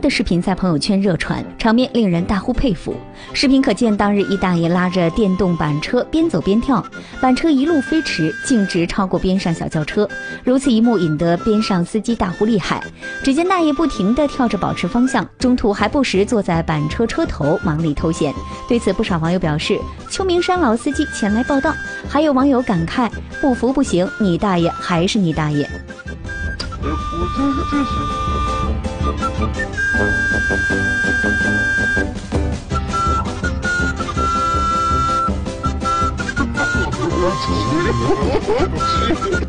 的视频在朋友圈热传，场面令人大呼佩服。视频可见，当日一大爷拉着电动板车边走边跳，板车一路飞驰，径直超过边上小轿车。如此一幕引得边上司机大呼厉害。只见大爷不停地跳着保持方向，中途还不时坐在板车车头忙里偷闲。对此，不少网友表示：“秋名山老司机前来报道。”还有网友感慨：“不服不行，你大爷还是你大爷。” Let's go.